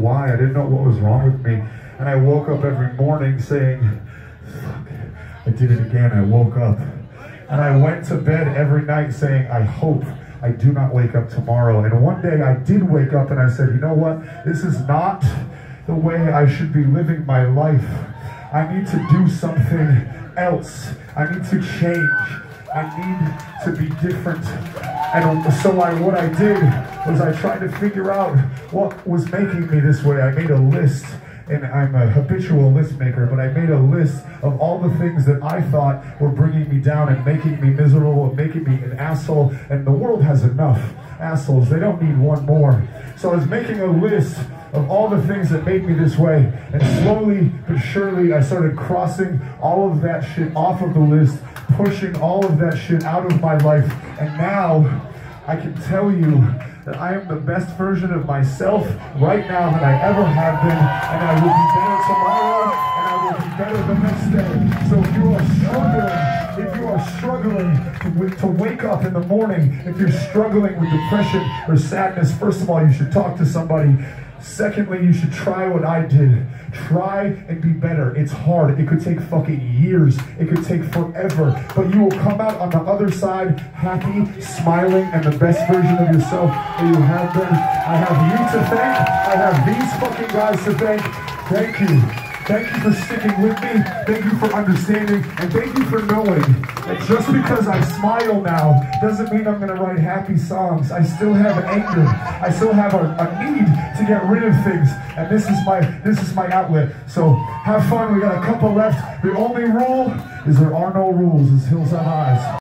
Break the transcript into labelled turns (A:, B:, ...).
A: why. I didn't know what was wrong with me. And I woke up every morning saying, fuck, I did it again. I woke up. And I went to bed every night saying, I hope I do not wake up tomorrow. And one day I did wake up and I said, you know what? This is not the way I should be living my life. I need to do something else. I need to change. I need to be different. And so I, what I did was I tried to figure out what was making me this way. I made a list and I'm a habitual list maker, but I made a list of all the things that I thought were bringing me down and making me miserable and making me an asshole. And the world has enough assholes. They don't need one more. So I was making a list of all the things that made me this way. And slowly but surely, I started crossing all of that shit off of the list, pushing all of that shit out of my life. And now I can tell you that I am the best version of myself right now than I ever have been, and I will be better tomorrow, and I will be better the next day. So if you are struggling, if you are struggling to, to wake up in the morning, if you're struggling with depression or sadness, first of all, you should talk to somebody. Secondly, you should try what I did. Try and be better. It's hard. It could take fucking years. It could take forever. But you will come out on the other side happy, smiling, and the best version of yourself that you have been. I have you to thank. I have these fucking guys to thank. Thank you. Thank you for sticking with me. Thank you for understanding. And thank you for knowing that just because I smile now doesn't mean I'm going to write happy songs. I still have anger. I still have a, a need to get rid of things. And this is my this is my outlet. So have fun. We got a couple left. The only rule is there are no rules. It's Hills Have Eyes.